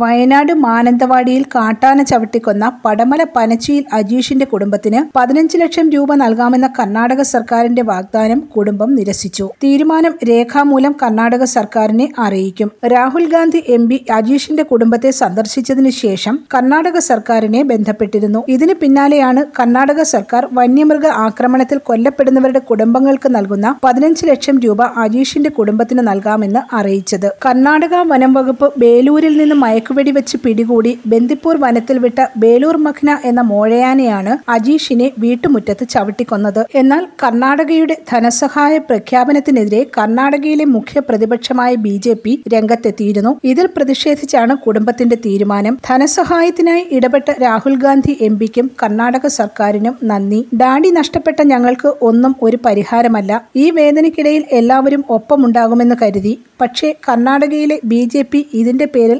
വയനാട് മാനന്തവാടിയിൽ കാട്ടാന ചവിട്ടിക്കൊന്ന പടമല പനച്ചിയിൽ അജീഷിന്റെ കുടുംബത്തിന് പതിനഞ്ച് ലക്ഷം രൂപ നൽകാമെന്ന കർണാടക സർക്കാരിന്റെ വാഗ്ദാനം കുടുംബം നിരസിച്ചു. തീരുമാനം രേഖാമൂലം കർണാടക സർക്കാരിനെ അറിയിക്കും. രാഹുൽ ഗാന്ധി എം പി അജീഷിന്റെ കുടുംബത്തെ സന്ദർശിച്ചതിനു ശേഷം കർണാടക സർക്കാരിനെ ബന്ധപ്പെട്ടിരുന്നു. ഇതിന് പിന്നാലെയാണ് കർണാടക സർക്കാർ വന്യമൃഗ ആക്രമണത്തിൽ കൊല്ലപ്പെടുന്നവരുടെ കുടുംബങ്ങൾക്ക് നൽകുന്ന പതിനഞ്ച് ലക്ഷം രൂപ അജീഷിന്റെ കുടുംബത്തിന് നൽകാമെന്ന് അറിയിച്ചത്. കർണാടക വനം വകുപ്പ് ബേലൂരിൽ നിന്ന് മയക്കുവെടി വെച്ച് പിടികൂടി ബന്ദിപ്പൂർ വനത്തിൽ വിട്ട ബേലൂർ മഖ്ന എന്ന മോഴയാനെയാണ് അജീഷിനെ വീട്ടുമുറ്റത്ത് ചവിട്ടിക്കൊന്നത്. എന്നാൽ കർണാടകയുടെ ധനസഹായ പ്രഖ്യാപനത്തിനെതിരെ കർണാടകയിലെ മുഖ്യ പ്രതിപക്ഷമായ ബി ജെ പി രംഗത്തെത്തിയിരുന്നു. ഇതിൽ പ്രതിഷേധിച്ചാണ് കുടുംബത്തിന്റെ തീരുമാനം. ധനസഹായത്തിനായി ഇടപെട്ട രാഹുൽ ഗാന്ധി എം പിക്കും കർണാടക സർക്കാരിനും നന്ദി. ഡാഡി നഷ്ടപ്പെട്ട ഞങ്ങൾക്ക് ഒന്നും ഒരു പരിഹാരമല്ല. ഈ വേദനയ്ക്കിടയിൽ എല്ലാവരും ഒപ്പമുണ്ടാകുമെന്ന് കരുതി. പക്ഷേ കർണാടകയിലെ ബി ജെ പി ഇതിന്റെ പേരിൽ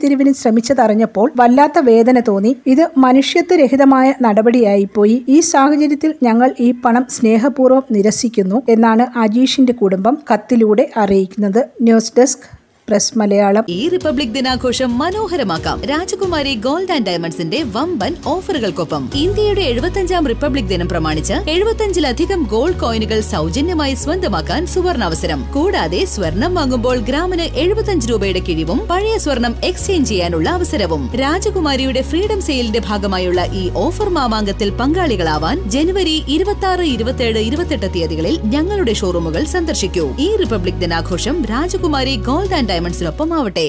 ചേരിതിരിവിന് ശ്രമിച്ചതറിഞ്ഞപ്പോൾ വല്ലാത്ത വേദന തോന്നി. ഇത് മനുഷ്യത്വരഹിതമായ നടപടിയായിപ്പോയി. ഈ സാഹചര്യത്തിൽ ഞങ്ങൾ ഈ പണം സ്നേഹപൂർവം നിരസിക്കുന്നു എന്നാണ് അജീഷിന്റെ കുടുംബം കത്തിലൂടെ അറിയിക്കുന്നത്. News desk press Malayalam. ഈ റിപ്പബ്ലിക് ദിനാഘോഷം മനോഹരമാക്കാം. രാജകുമാരി ഗോൾഡ് ആൻഡ് ഡയമണ്ട്സിന്റെ വമ്പൻ ഓഫറുകൾക്കൊപ്പം. ഇന്ത്യയുടെ എഴുപത്തഞ്ചാം റിപ്പബ്ലിക് ദിനം പ്രമാണിച്ച് എഴുപത്തഞ്ചിലധികം ഗോൾഡ് കോയിനുകൾ സൗജന്യമായി സ്വന്തമാക്കാൻ സുവർണാവസരം. കൂടാതെ സ്വർണം വാങ്ങുമ്പോൾ ഗ്രാമിന് എഴുപത്തഞ്ച് രൂപയുടെ കിഴിവും പഴയ സ്വർണം എക്സ്ചേഞ്ച് ചെയ്യാനുള്ള അവസരവും. രാജകുമാരിയുടെ ഫ്രീഡം സെയിലിന്റെ ഭാഗമായുള്ള ഈ ഓഫർ മാമാങ്കത്തിൽ പങ്കാളികളാവാൻ ജനുവരി ഇരുപത്തി ആറ് ഇരുപത്തിയേഴ് ഇരുപത്തെട്ട് തീയതികളിൽ ഞങ്ങളുടെ ഷോറൂമുകൾ സന്ദർശിക്കൂ. ഈ റിപ്പബ്ലിക് ദിനാഘോഷം രാജകുമാരി ഗോൾഡ് ആൻഡ് ഡയമണ്ട്സിനൊപ്പം ആവട്ടെ.